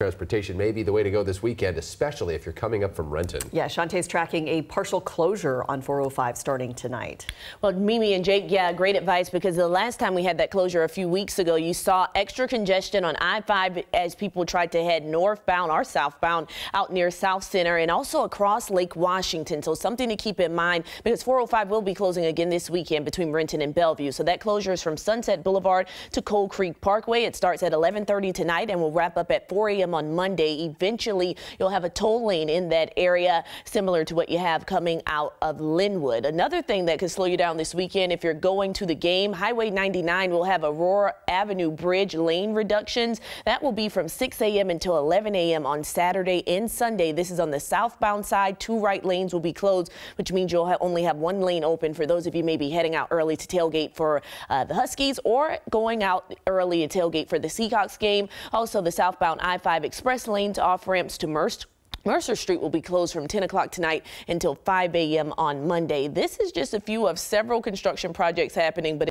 Transportation may be the way to go this weekend, especially if you're coming up from Renton. Yeah, Shantae's tracking a partial closure on 405 starting tonight. Well, Mimi and Jake, yeah, great advice because the last time we had that closure a few weeks ago, you saw extra congestion on I-5 as people tried to head northbound or southbound out near Southcenter and also across Lake Washington. So something to keep in mind because 405 will be closing again this weekend between Renton and Bellevue. So that closure is from Sunset Boulevard to Coal Creek Parkway. It starts at 11:30 tonight and will wrap up at 4 a.m on Monday. Eventually, you'll have a toll lane in that area, similar to what you have coming out of Lynnwood. Another thing that could slow you down this weekend if you're going to the game, Highway 99 will have Aurora Avenue Bridge lane reductions. That will be from 6 a.m. until 11 a.m. on Saturday and Sunday. This is on the southbound side. Two right lanes will be closed, which means you'll only have one lane open for those of you maybe heading out early to tailgate for uh, the Huskies or going out early to tailgate for the Seahawks game. Also, the southbound I-5 express lanes off ramps to Mercer. Mercer Street will be closed from 10 o'clock tonight until 5 a.m. on Monday. This is just a few of several construction projects happening, but